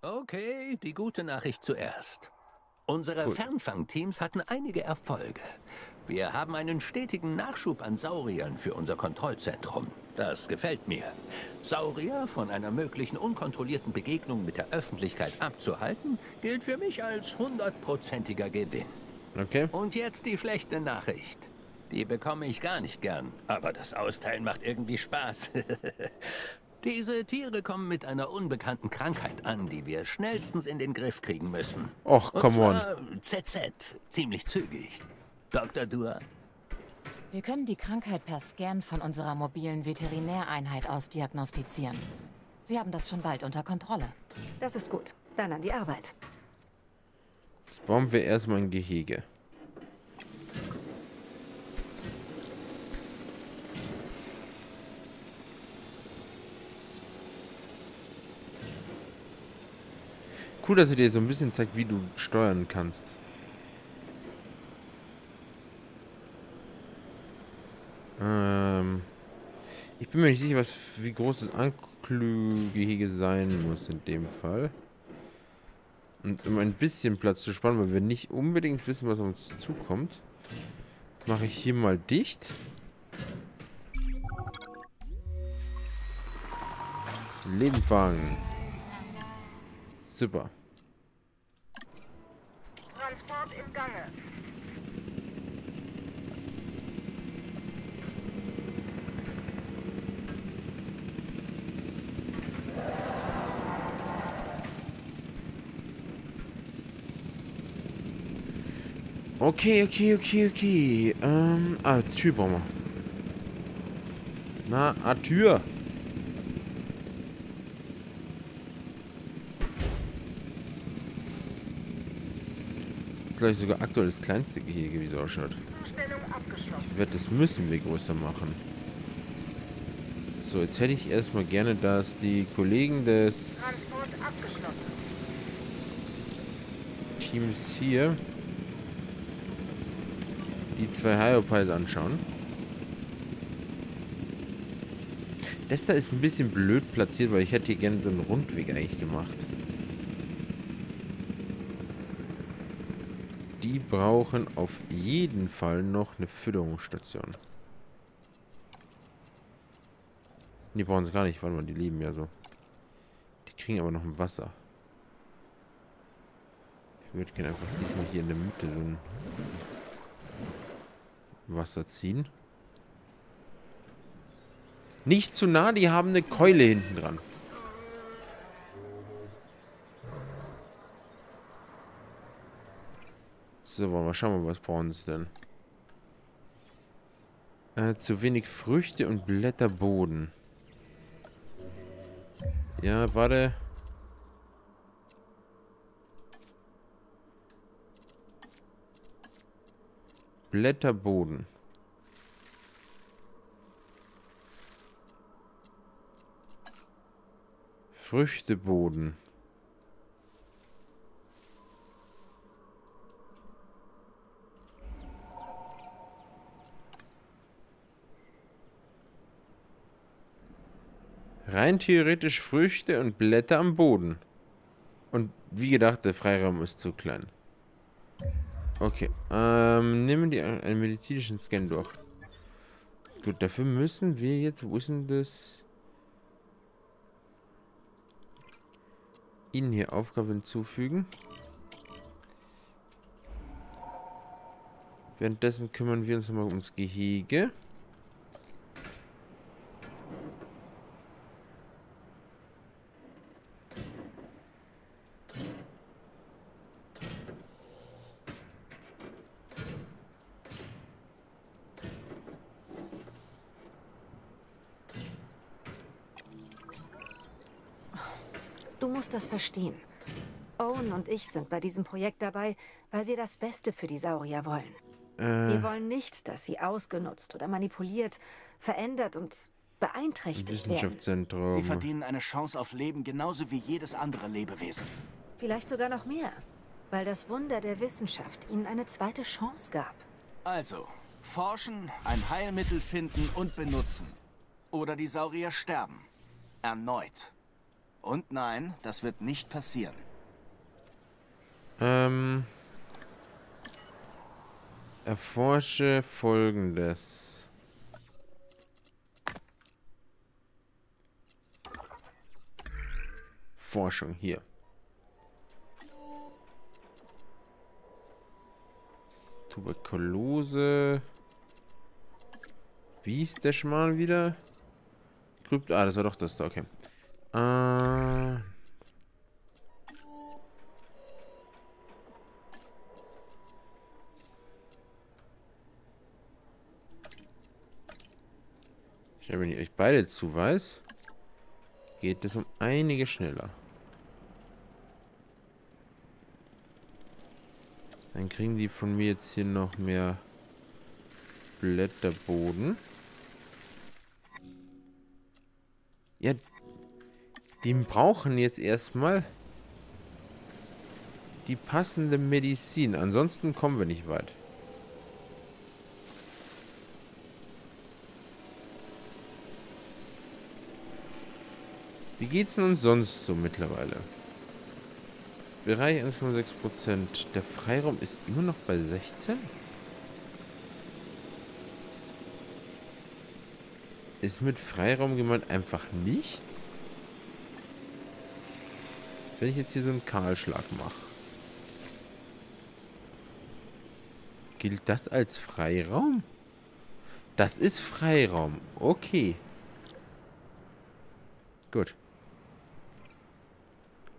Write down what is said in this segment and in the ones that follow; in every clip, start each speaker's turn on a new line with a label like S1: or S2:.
S1: Okay, die gute Nachricht zuerst. Unsere
S2: Cool.
S1: Fernfangteams hatten einige Erfolge. Wir haben einen stetigen Nachschub an Sauriern für unser Kontrollzentrum. Das gefällt mir. Saurier von einer möglichen unkontrollierten Begegnung mit der Öffentlichkeit abzuhalten, gilt für mich als hundertprozentiger Gewinn.
S2: Okay.
S1: Und jetzt die schlechte Nachricht. Die bekomme ich gar nicht gern, aber das Austeilen macht irgendwie Spaß. Diese Tiere kommen mit einer unbekannten Krankheit an, die wir schnellstens in den Griff kriegen müssen.
S2: Och,
S1: Und
S2: come on.
S1: zwar ZZ, ziemlich zügig. Dr. Dur,
S3: Wir können die Krankheit per Scan von unserer mobilen Veterinäreinheit aus diagnostizieren. Wir haben das schon bald unter Kontrolle.
S4: Das ist gut. Dann an die Arbeit.
S2: Jetzt bauen wir erstmal ein Gehege. Cool, dass er dir so ein bisschen zeigt, wie du steuern kannst. Ähm, ich bin mir nicht sicher, was, wie groß das Anklügehege sein muss in dem Fall. Und um ein bisschen Platz zu sparen, weil wir nicht unbedingt wissen, was auf uns zukommt, mache ich hier mal dicht. Leben fangen. Super. Okay, okay, okay, okay. Ähm, ah, Tür brauchen wir. Na, ah, Tür. Ist gleich sogar aktuell das kleinste Gehege, wie es ausschaut. Ich werde das müssen wir größer machen. So, jetzt hätte ich erstmal gerne, dass die Kollegen des. Teams hier die zwei Hyopies anschauen. Das da ist ein bisschen blöd platziert, weil ich hätte hier gerne so einen Rundweg eigentlich gemacht. Die brauchen auf jeden Fall noch eine Fütterungsstation. Die brauchen sie gar nicht, warte mal, die leben ja so. Die kriegen aber noch ein Wasser. Ich würde gerne einfach diesmal hier in der Mitte so ein Wasser ziehen. Nicht zu nah, die haben eine Keule hinten dran. So, wollen wir schauen, was brauchen sie denn? Äh, zu wenig Früchte und Blätterboden. Ja, warte. Blätterboden. Früchteboden. Rein theoretisch Früchte und Blätter am Boden. Und wie gedacht, der Freiraum ist zu klein. Okay. Ähm, nehmen die einen medizinischen Scan durch. Gut, dafür müssen wir jetzt. Wo ist denn das? Ihnen hier Aufgabe hinzufügen. Währenddessen kümmern wir uns nochmal ums Gehege.
S4: Du musst das verstehen. Owen und ich sind bei diesem Projekt dabei, weil wir das Beste für die Saurier wollen.
S2: Äh,
S4: Wir wollen nicht, dass sie ausgenutzt oder manipuliert, verändert und beeinträchtigt werden.
S2: Wissenschaftszentrum.
S5: Sie verdienen eine Chance auf Leben genauso wie jedes andere Lebewesen.
S4: Vielleicht sogar noch mehr, weil das Wunder der Wissenschaft ihnen eine zweite Chance gab.
S5: Also, forschen, ein Heilmittel finden und benutzen. Oder die Saurier sterben. Erneut. Und nein, das wird nicht passieren.
S2: Ähm. Erforsche folgendes. Forschung hier. Tuberkulose. Wie ist der Schmarrn wieder? Krypt ah, das war doch das da, okay. Äh, wenn ich euch beide zuweis, geht es um einige schneller. Dann kriegen die von mir jetzt hier noch mehr Blätterboden. Ja, die brauchen jetzt erstmal die passende Medizin. Ansonsten kommen wir nicht weit. Wie geht's denn uns sonst so mittlerweile? Bereich 1,6%. Der Freiraum ist immer noch bei 16? Ist mit Freiraum gemeint einfach nichts? Wenn ich jetzt hier so einen Kahlschlag mache. Gilt das als Freiraum? Das ist Freiraum. Okay. Gut.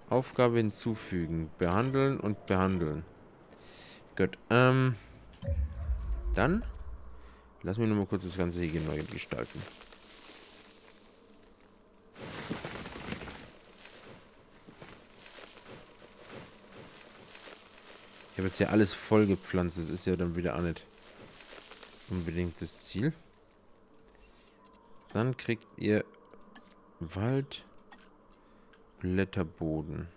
S2: Aufgabe hinzufügen. Behandeln und behandeln. Gut, ähm... Dann... Lass mich nochmal kurz das Ganze hier neu gestalten. Habe jetzt hier alles voll gepflanzt. Das ist ja dann wieder auch nicht unbedingt das Ziel. Dann kriegt ihr Wald... Blätterboden.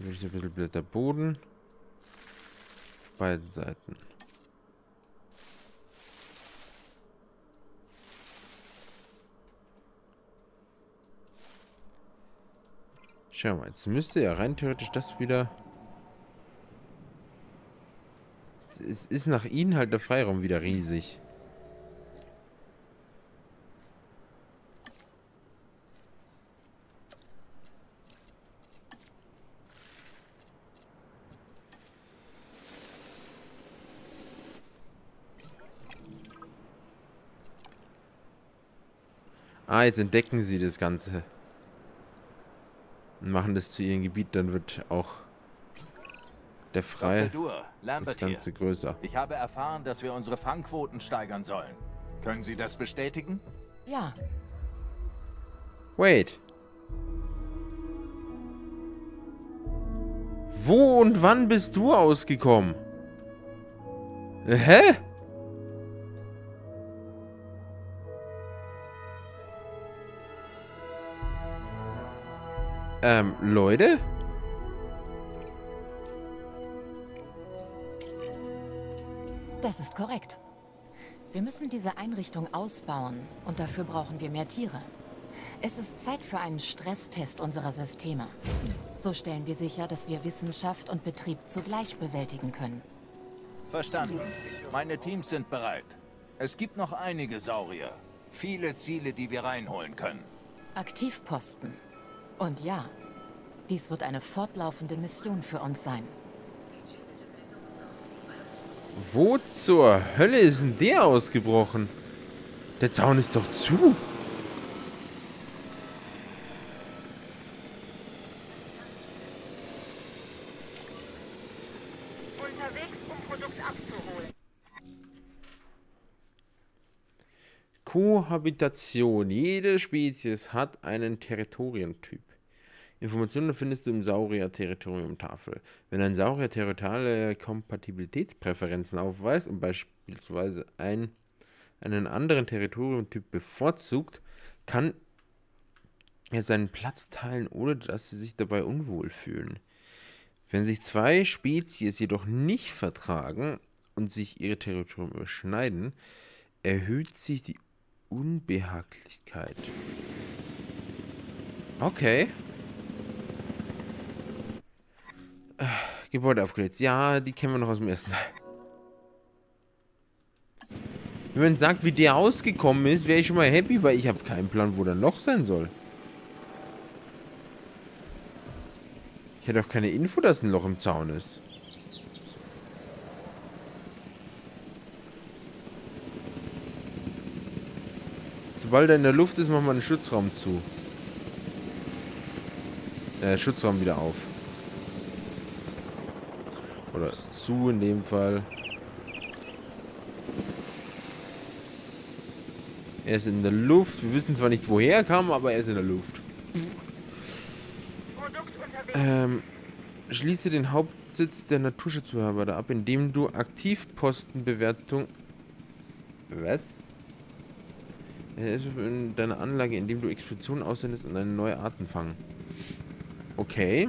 S2: Ein bisschen Blätterboden. Beiden Seiten. Schau mal, jetzt müsste ja rein theoretisch das wieder... Es ist nach ihnen halt der Freiraum wieder riesig. Ah, jetzt entdecken sie das Ganze. Und machen das zu ihrem Gebiet, dann wird auch der Frei das Ganze größer.
S5: Ich habe erfahren, dass wir unsere Fangquoten steigern sollen. Können Sie das bestätigen?
S3: Ja.
S2: Wait. Wo und wann bist du ausgekommen? Hä? Ähm, Leute?
S3: Das ist korrekt. Wir müssen diese Einrichtung ausbauen und dafür brauchen wir mehr Tiere. Es ist Zeit für einen Stresstest unserer Systeme. So stellen wir sicher, dass wir Wissenschaft und Betrieb zugleich bewältigen können.
S5: Verstanden. Meine Teams sind bereit. Es gibt noch einige Saurier. Viele Ziele, die wir reinholen können.
S3: Aktivposten. Und ja, dies wird eine fortlaufende Mission für uns sein.
S2: Wo zur Hölle ist denn der ausgebrochen? Der Zaun ist doch zu.
S6: Unterwegs, um Produkt abzuholen.
S2: Kohabitation. Jede Spezies hat einen Territorientyp. Informationen findest du im Saurier-Territorium-Tafel. Wenn ein Saurier territoriale Kompatibilitätspräferenzen aufweist und beispielsweise ein, einen anderen Territoriumtyp bevorzugt, kann er seinen Platz teilen, ohne dass sie sich dabei unwohl fühlen. Wenn sich zwei Spezies jedoch nicht vertragen und sich ihre Territorium überschneiden, erhöht sich die Unbehaglichkeit. Okay. Äh, Gebäude-Upgrades. Ja, die kennen wir noch aus dem ersten Teil. Wenn man sagt, wie der ausgekommen ist, wäre ich schon mal happy, weil ich habe keinen Plan, wo der noch sein soll. Ich hätte auch keine Info, dass ein Loch im Zaun ist. Sobald er in der Luft ist, machen wir den Schutzraum zu. Äh, Schutzraum wieder auf. Oder zu in dem Fall. Er ist in der Luft. Wir wissen zwar nicht, woher er kam, aber er ist in der Luft. Ähm, schließe den Hauptsitz der Naturschutzbehörde ab, indem du Aktivpostenbewertung... Was? Er ist in deiner Anlage, indem du Expeditionen aussendest und eine neue Arten fangen. Okay.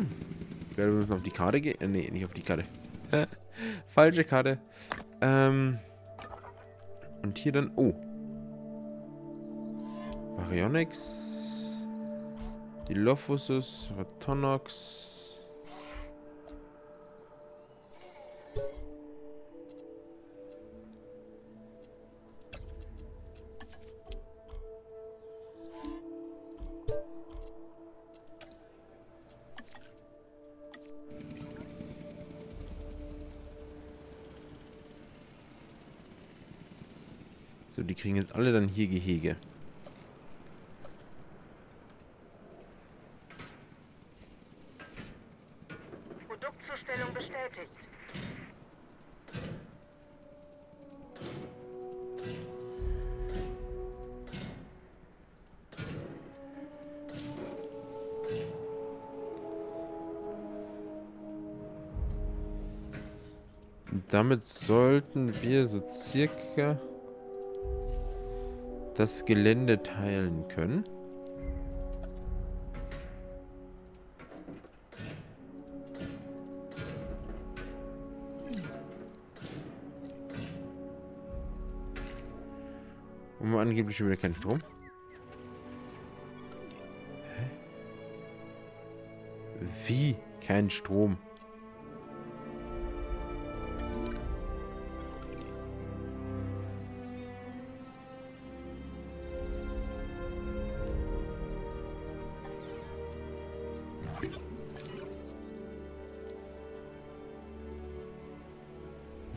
S2: Wir müssen auf die Karte gehen. Äh, nee, nicht auf die Karte. Falsche Karte. Ähm. Und hier dann... Oh. Baryonyx, Dilophosus, Ratonox. So, die kriegen jetzt alle dann hier Gehege. damit sollten wir so circa das Gelände teilen können. Und angeblich schon wieder kein Strom. Hä? Wie? Kein Strom.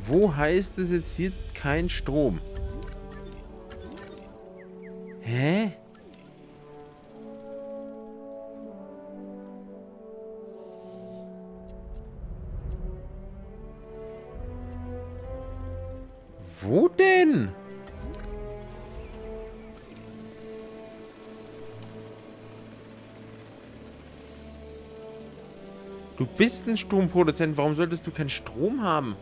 S2: Wo heißt es jetzt hier kein Strom? Bist ein Stromproduzent, warum solltest du keinen Strom haben?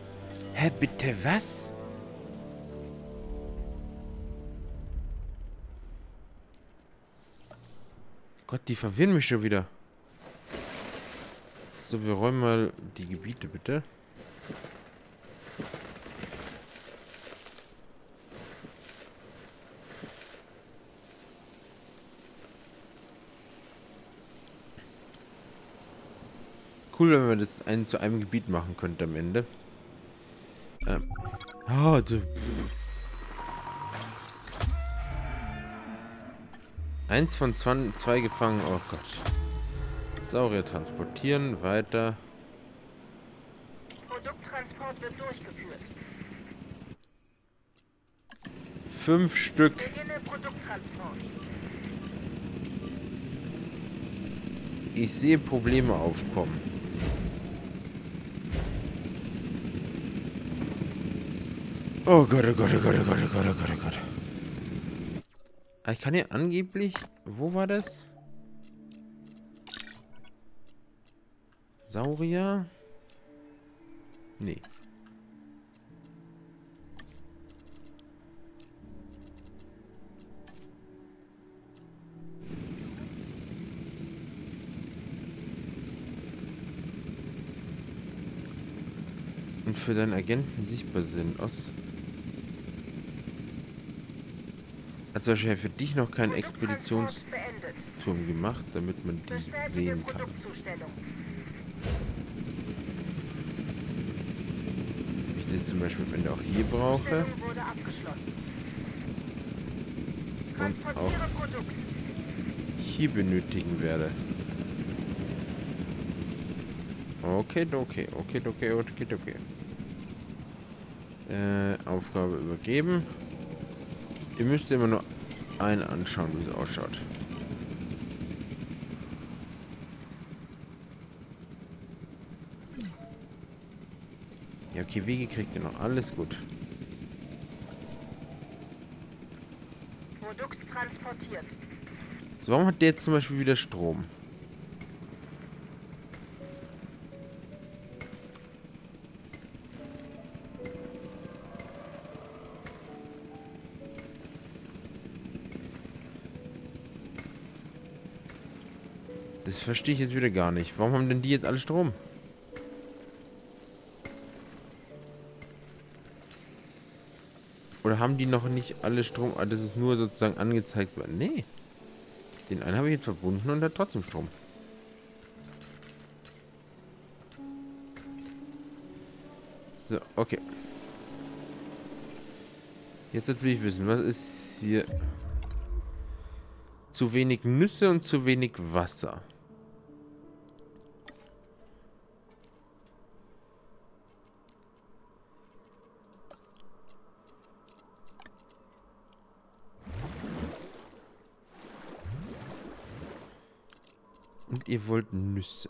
S2: Hä, bitte was? Gott, die verwirren mich schon wieder. So, wir räumen mal die Gebiete, bitte. Cool, wenn wir das ein, zu einem Gebiet machen könnten am Ende. Ähm. Oh, du. Eins von zwei, zwei gefangen. Oh Gott. Saurier transportieren. Weiter. Produkttransport wird durchgeführt. Fünf Stück. Ich sehe Probleme aufkommen. Oh Gott, oh Gott, oh Gott, oh Gott, oh Gott, oh Gott, oh Gott. Ich kann hier angeblich... Wo war das? Saurier? Nee. Und für deinen Agenten sichtbar sind. Aus zum Beispiel für dich noch keinen Expeditionsturm gemacht, damit man die sehen kann. Ich das zum Beispiel am Ende auch hier brauche. Und auch hier benötigen werde. Okay, okay, okay, okay, okay, okay. Äh, Aufgabe übergeben. Ihr müsst immer nur einen anschauen, wie es ausschaut. Ja, okay, Wege kriegt ihr noch. Alles gut.
S6: Produkt transportiert.
S2: So, warum hat der jetzt zum Beispiel wieder Strom? Das verstehe ich jetzt wieder gar nicht. Warum haben denn die jetzt alle Strom? Oder haben die noch nicht alle Strom? Ah, das ist nur sozusagen angezeigt worden. Nee. Den einen habe ich jetzt verbunden und hat trotzdem Strom. So, okay. Jetzt, jetzt will ich wissen, was ist hier? Zu wenig Nüsse und zu wenig Wasser. Und ihr wollt Nüsse.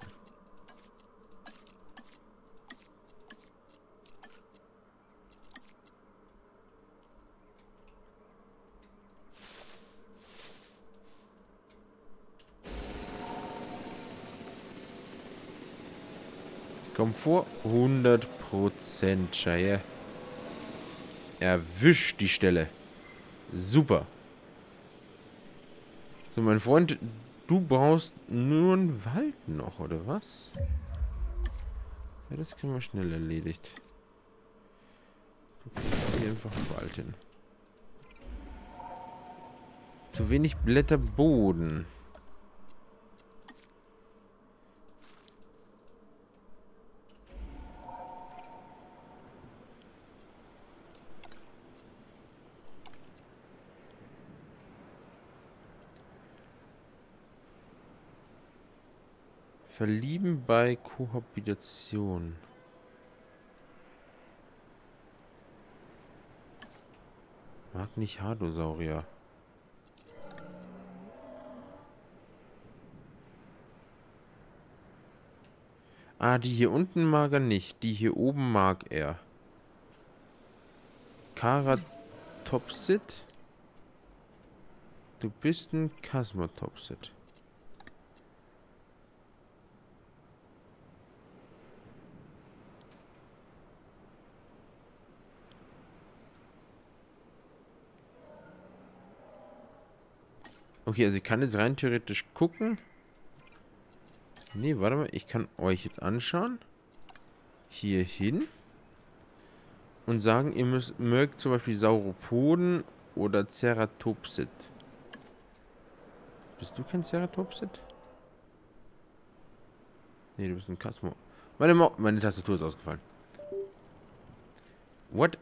S2: Komfort 100% Scheiße. Erwischt die Stelle. Super. So, mein Freund, du brauchst nur einen Wald noch, oder was? Ja, das kriegen wir schnell erledigt. Du kriegst hier einfach einen Wald hin. Zu wenig Blätter Boden. Verlieben bei Kohabitation. Mag nicht Hadrosaurier. Ah, die hier unten mag er nicht. Die hier oben mag er. Karatopsid? Du bist ein Kasmatopsid. Okay, also ich kann jetzt rein theoretisch gucken. Nee, warte mal. Ich kann euch jetzt anschauen. Hier hin. Und sagen, ihr müsst, mögt zum Beispiel Sauropoden oder Ceratopsid. Bist du kein Ceratopsid? Nee, du bist ein Kasmo. Meine, Mo meine Tastatur ist ausgefallen. What?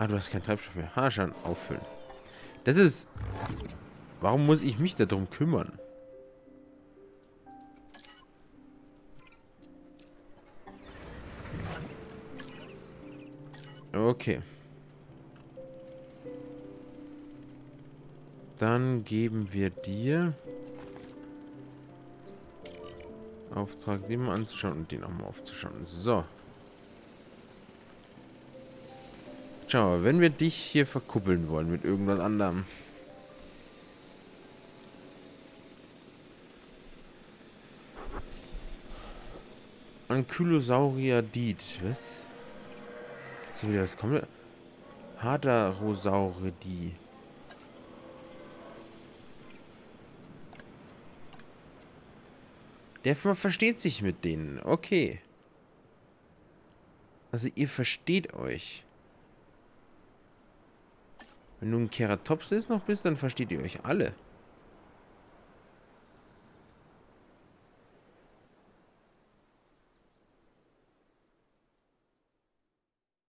S2: Ah, du hast keinen Treibstoff mehr. Haarschaden auffüllen. Das ist... Warum muss ich mich darum kümmern? Okay. Dann geben wir dir Auftrag, den mal anzuschauen und den auch mal aufzuschauen. So. Schau mal, wenn wir dich hier verkuppeln wollen mit irgendwas anderem. Ankylosaurier Diet. Was? Jetzt wieder das komplett. Hadarosauridae. Der versteht sich mit denen. Okay. Also ihr versteht euch. Wenn du ein Keratopsis noch bist, dann versteht ihr euch alle.